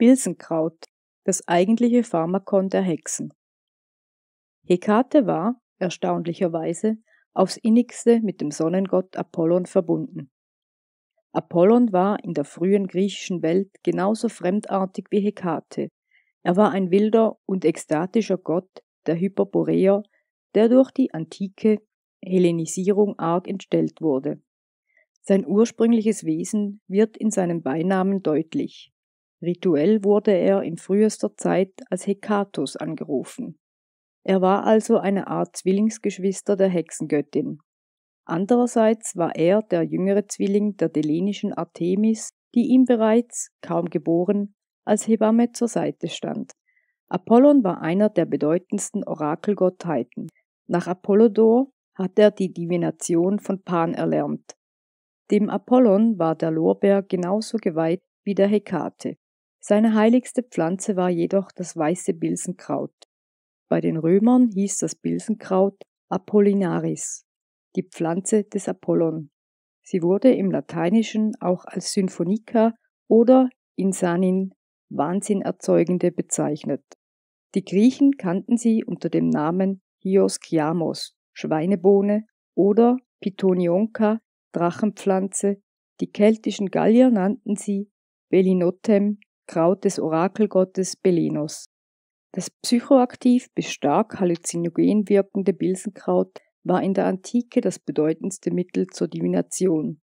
Bilsenkraut, das eigentliche Pharmakon der Hexen. Hekate war, erstaunlicherweise, aufs innigste mit dem Sonnengott Apollon verbunden. Apollon war in der frühen griechischen Welt genauso fremdartig wie Hekate. Er war ein wilder und ekstatischer Gott der Hyperboreer, der durch die antike Hellenisierung arg entstellt wurde. Sein ursprüngliches Wesen wird in seinem Beinamen deutlich. Rituell wurde er in frühester Zeit als Hekatos angerufen. Er war also eine Art Zwillingsgeschwister der Hexengöttin. Andererseits war er der jüngere Zwilling der delenischen Artemis, die ihm bereits, kaum geboren, als Hebamme zur Seite stand. Apollon war einer der bedeutendsten Orakelgottheiten. Nach Apollodor hat er die Divination von Pan erlernt. Dem Apollon war der Lorbeer genauso geweiht wie der Hekate. Seine heiligste Pflanze war jedoch das weiße Bilsenkraut. Bei den Römern hieß das Bilsenkraut Apollinaris, die Pflanze des Apollon. Sie wurde im Lateinischen auch als Symphonica oder Insanin, Wahnsinnerzeugende, bezeichnet. Die Griechen kannten sie unter dem Namen Hioskiamos, Schweinebohne oder Pitonionka, Drachenpflanze, die keltischen Gallier nannten sie Belinotem, Kraut des Orakelgottes Belenos. Das psychoaktiv bis stark halluzinogen wirkende Bilsenkraut war in der Antike das bedeutendste Mittel zur Divination.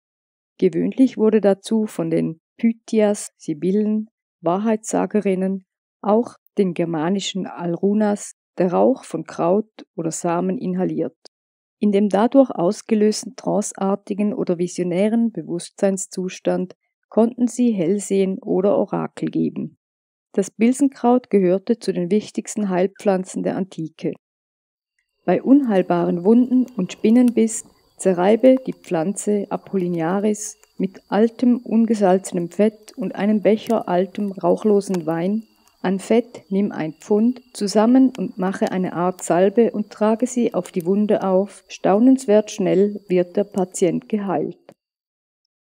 Gewöhnlich wurde dazu von den Pythias, Sibyllen, Wahrheitssagerinnen, auch den germanischen Alrunas, der Rauch von Kraut oder Samen inhaliert. In dem dadurch ausgelösten tranceartigen oder visionären Bewusstseinszustand konnten sie Hellsehen oder Orakel geben. Das Bilsenkraut gehörte zu den wichtigsten Heilpflanzen der Antike. Bei unheilbaren Wunden und Spinnenbiss zerreibe die Pflanze Apollinaris mit altem ungesalzenem Fett und einem Becher altem rauchlosen Wein an Fett nimm ein Pfund zusammen und mache eine Art Salbe und trage sie auf die Wunde auf. Staunenswert schnell wird der Patient geheilt.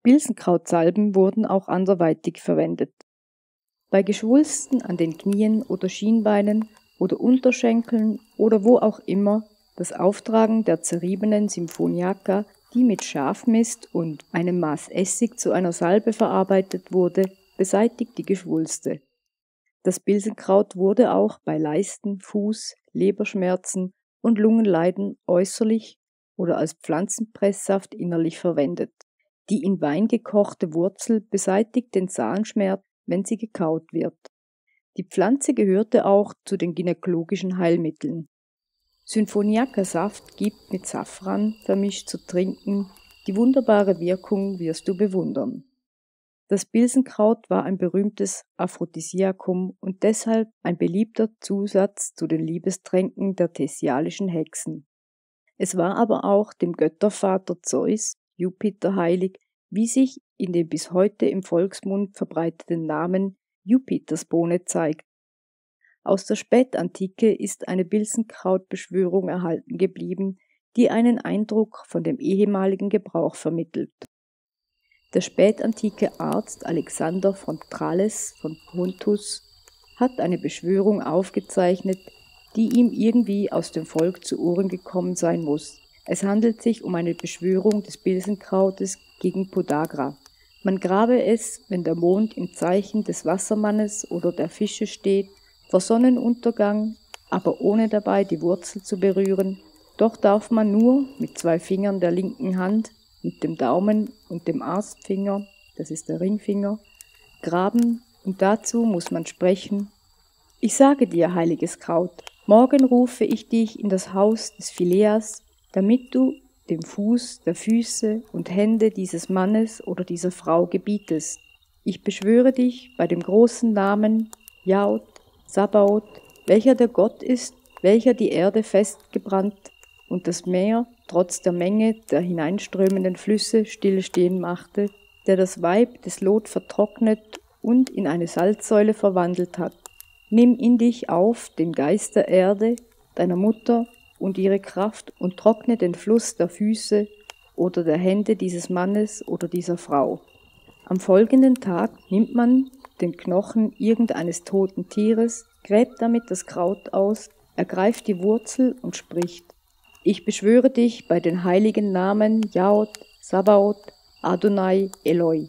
Bilsenkrautsalben wurden auch anderweitig verwendet. Bei Geschwulsten an den Knien oder Schienbeinen oder Unterschenkeln oder wo auch immer das Auftragen der zerriebenen Symphoniaka, die mit Schafmist und einem Maß Essig zu einer Salbe verarbeitet wurde, beseitigt die Geschwulste. Das Bilsenkraut wurde auch bei Leisten, Fuß, Leberschmerzen und Lungenleiden äußerlich oder als Pflanzenpresssaft innerlich verwendet. Die in Wein gekochte Wurzel beseitigt den Zahnschmerz, wenn sie gekaut wird. Die Pflanze gehörte auch zu den gynäkologischen Heilmitteln. Symphoniaca-Saft gibt mit Safran vermischt zu trinken, die wunderbare Wirkung wirst du bewundern. Das Bilsenkraut war ein berühmtes Aphrodisiakum und deshalb ein beliebter Zusatz zu den Liebestränken der thessialischen Hexen. Es war aber auch dem Göttervater Zeus Jupiter heilig, wie sich in dem bis heute im Volksmund verbreiteten Namen Jupitersbohne zeigt. Aus der Spätantike ist eine Bilsenkrautbeschwörung erhalten geblieben, die einen Eindruck von dem ehemaligen Gebrauch vermittelt. Der spätantike Arzt Alexander von Tralles von Pontus hat eine Beschwörung aufgezeichnet, die ihm irgendwie aus dem Volk zu Ohren gekommen sein muss. Es handelt sich um eine Beschwörung des Bilsenkrautes gegen Podagra. Man grabe es, wenn der Mond im Zeichen des Wassermannes oder der Fische steht, vor Sonnenuntergang, aber ohne dabei die Wurzel zu berühren, doch darf man nur mit zwei Fingern der linken Hand, mit dem Daumen und dem Arstfinger, das ist der Ringfinger, graben und dazu muss man sprechen. Ich sage dir, heiliges Kraut, morgen rufe ich dich in das Haus des Phileas damit du dem Fuß, der Füße und Hände dieses Mannes oder dieser Frau gebietest. Ich beschwöre dich bei dem großen Namen Jaut, Sabaoth, welcher der Gott ist, welcher die Erde festgebrannt und das Meer trotz der Menge der hineinströmenden Flüsse stillstehen machte, der das Weib des Lot vertrocknet und in eine Salzsäule verwandelt hat. Nimm in dich auf den Geist der Erde, deiner Mutter und ihre Kraft und trockne den Fluss der Füße oder der Hände dieses Mannes oder dieser Frau. Am folgenden Tag nimmt man den Knochen irgendeines toten Tieres, gräbt damit das Kraut aus, ergreift die Wurzel und spricht, ich beschwöre dich bei den heiligen Namen Jaot, Sabaoth, Adonai, Eloi.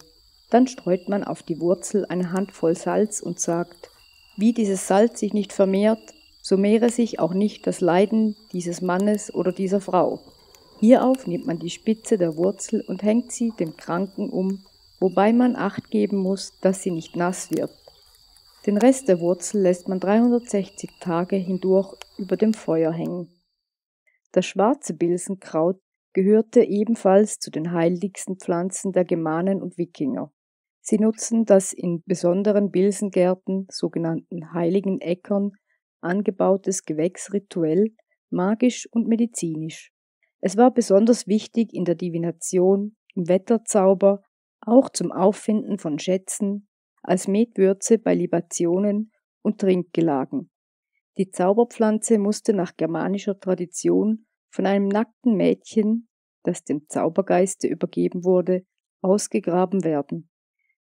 Dann streut man auf die Wurzel eine Handvoll Salz und sagt, wie dieses Salz sich nicht vermehrt, so mehre sich auch nicht das Leiden dieses Mannes oder dieser Frau. Hierauf nimmt man die Spitze der Wurzel und hängt sie dem Kranken um, wobei man acht geben muss, dass sie nicht nass wird. Den Rest der Wurzel lässt man 360 Tage hindurch über dem Feuer hängen. Das schwarze Bilsenkraut gehörte ebenfalls zu den heiligsten Pflanzen der Germanen und Wikinger. Sie nutzen das in besonderen Bilsengärten, sogenannten heiligen Äckern, angebautes Gewächs rituell, magisch und medizinisch. Es war besonders wichtig in der Divination, im Wetterzauber, auch zum Auffinden von Schätzen, als Metwürze bei Libationen und Trinkgelagen. Die Zauberpflanze musste nach germanischer Tradition von einem nackten Mädchen, das dem Zaubergeiste übergeben wurde, ausgegraben werden.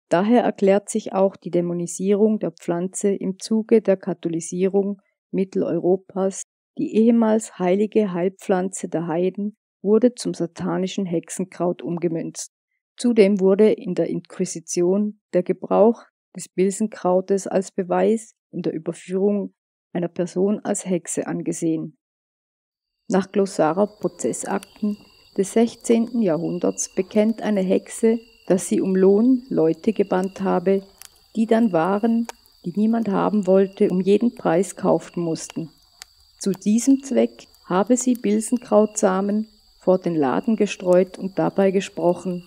Daher erklärt sich auch die Dämonisierung der Pflanze im Zuge der Katholisierung Mitteleuropas. Die ehemals heilige Heilpflanze der Heiden wurde zum satanischen Hexenkraut umgemünzt. Zudem wurde in der Inquisition der Gebrauch des Bilsenkrautes als Beweis in der Überführung einer Person als Hexe angesehen. Nach glossarer Prozessakten des 16. Jahrhunderts bekennt eine Hexe dass sie um Lohn Leute gebannt habe, die dann Waren, die niemand haben wollte, um jeden Preis kaufen mussten. Zu diesem Zweck habe sie Bilsenkrautsamen vor den Laden gestreut und dabei gesprochen,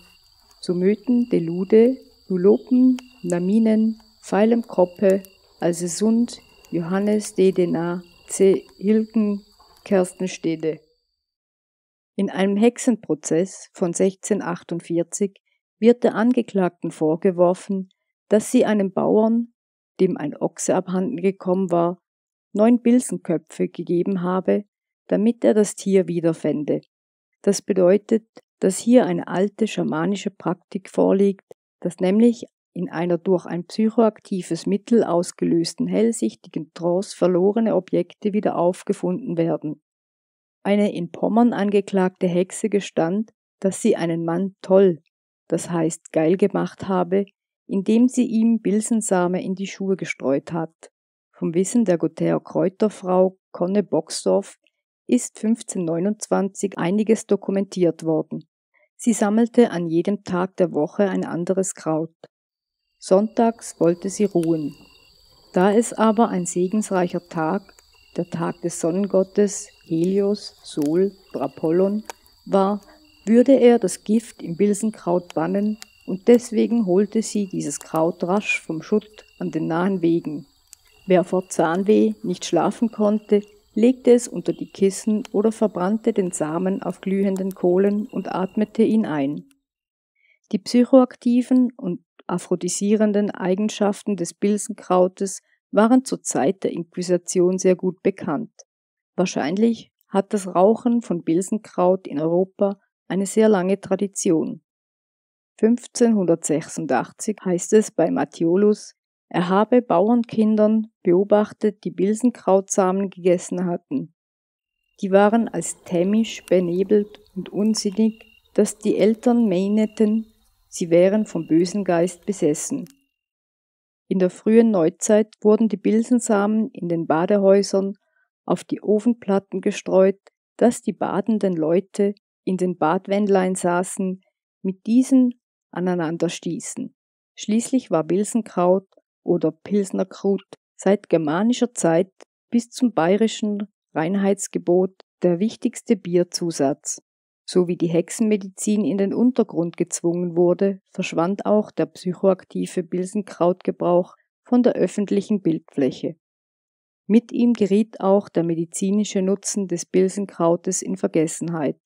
so Mythen de Lude, Nulopen, Naminen, Pfeilem Kroppe, Alsesund, Johannes de Dena, C. Hilgen, Kerstenstede. In einem Hexenprozess von 1648 wird der Angeklagten vorgeworfen, dass sie einem Bauern, dem ein Ochse abhanden gekommen war, neun Bilsenköpfe gegeben habe, damit er das Tier wiederfände. Das bedeutet, dass hier eine alte schamanische Praktik vorliegt, dass nämlich in einer durch ein psychoaktives Mittel ausgelösten hellsichtigen Trance verlorene Objekte wieder aufgefunden werden. Eine in Pommern angeklagte Hexe gestand, dass sie einen Mann toll, das heißt geil gemacht habe, indem sie ihm Bilsensame in die Schuhe gestreut hat. Vom Wissen der Gothaer Kräuterfrau Conne Boxdorf ist 1529 einiges dokumentiert worden. Sie sammelte an jedem Tag der Woche ein anderes Kraut. Sonntags wollte sie ruhen. Da es aber ein segensreicher Tag, der Tag des Sonnengottes Helios, Sol, Apollon, war, würde er das Gift im Bilsenkraut bannen, und deswegen holte sie dieses Kraut rasch vom Schutt an den nahen Wegen. Wer vor Zahnweh nicht schlafen konnte, legte es unter die Kissen oder verbrannte den Samen auf glühenden Kohlen und atmete ihn ein. Die psychoaktiven und aphrodisierenden Eigenschaften des Bilsenkrautes waren zur Zeit der Inquisition sehr gut bekannt. Wahrscheinlich hat das Rauchen von Bilsenkraut in Europa eine sehr lange Tradition. 1586 heißt es bei Matthiolus, er habe Bauernkindern beobachtet, die Bilsenkrautsamen gegessen hatten. Die waren als tämisch, benebelt und unsinnig, dass die Eltern meineten, sie wären vom bösen Geist besessen. In der frühen Neuzeit wurden die Bilsensamen in den Badehäusern auf die Ofenplatten gestreut, dass die badenden Leute in den Badwändlein saßen, mit diesen aneinander stießen. Schließlich war Bilsenkraut oder Pilsnerkrut seit germanischer Zeit bis zum bayerischen Reinheitsgebot der wichtigste Bierzusatz. So wie die Hexenmedizin in den Untergrund gezwungen wurde, verschwand auch der psychoaktive Bilsenkrautgebrauch von der öffentlichen Bildfläche. Mit ihm geriet auch der medizinische Nutzen des Bilsenkrautes in Vergessenheit.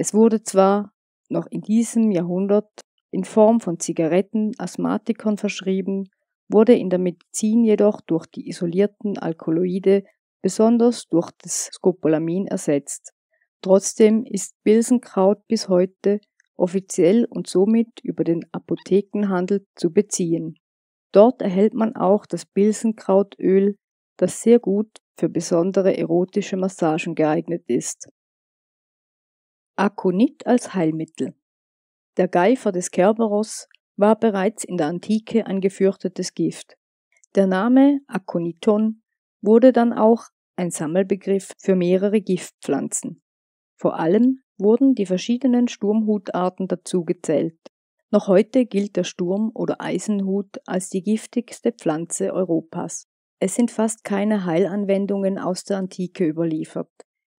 Es wurde zwar noch in diesem Jahrhundert in Form von Zigaretten Asthmatikern verschrieben, wurde in der Medizin jedoch durch die isolierten Alkaloide, besonders durch das Scopolamin ersetzt. Trotzdem ist Bilsenkraut bis heute offiziell und somit über den Apothekenhandel zu beziehen Dort erhält man auch das Bilsenkrautöl, das sehr gut für besondere erotische Massagen geeignet ist. Akonit als Heilmittel. Der Geifer des Kerberos war bereits in der Antike ein gefürchtetes Gift. Der Name Akoniton wurde dann auch ein Sammelbegriff für mehrere Giftpflanzen. Vor allem wurden die verschiedenen Sturmhutarten dazu gezählt. Noch heute gilt der Sturm- oder Eisenhut als die giftigste Pflanze Europas. Es sind fast keine Heilanwendungen aus der Antike überliefert.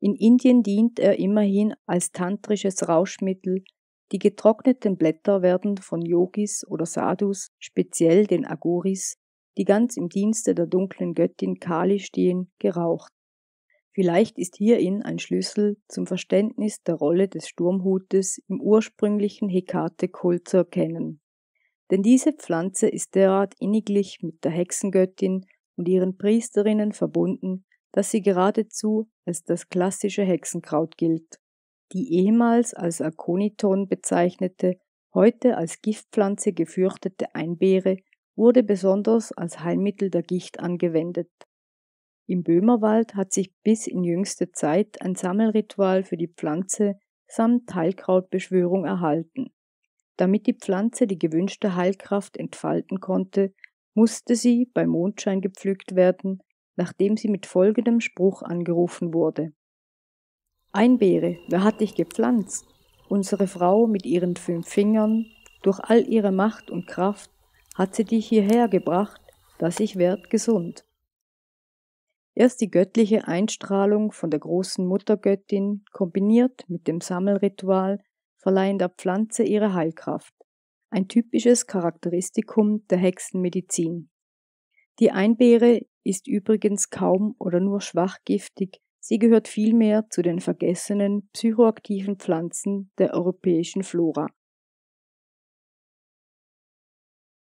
In Indien dient er immerhin als tantrisches Rauschmittel. Die getrockneten Blätter werden von Yogis oder Sadhus, speziell den Agoris, die ganz im Dienste der dunklen Göttin Kali stehen, geraucht. Vielleicht ist hierin ein Schlüssel zum Verständnis der Rolle des Sturmhutes im ursprünglichen Hekate-Kult zu erkennen. Denn diese Pflanze ist derart inniglich mit der Hexengöttin und ihren Priesterinnen verbunden, dass sie geradezu als das klassische Hexenkraut gilt. Die ehemals als Akoniton bezeichnete, heute als Giftpflanze gefürchtete Einbeere wurde besonders als Heilmittel der Gicht angewendet. Im Böhmerwald hat sich bis in jüngste Zeit ein Sammelritual für die Pflanze samt Heilkrautbeschwörung erhalten. Damit die Pflanze die gewünschte Heilkraft entfalten konnte, musste sie bei Mondschein gepflückt werden, nachdem sie mit folgendem Spruch angerufen wurde. Einbeere, wer hat dich gepflanzt? Unsere Frau mit ihren fünf Fingern, durch all ihre Macht und Kraft, hat sie dich hierher gebracht, dass ich werd gesund. Erst die göttliche Einstrahlung von der großen Muttergöttin kombiniert mit dem Sammelritual verleihen der Pflanze ihre Heilkraft, ein typisches Charakteristikum der Hexenmedizin. Die Einbeere ist übrigens kaum oder nur schwach giftig, sie gehört vielmehr zu den vergessenen psychoaktiven Pflanzen der europäischen Flora.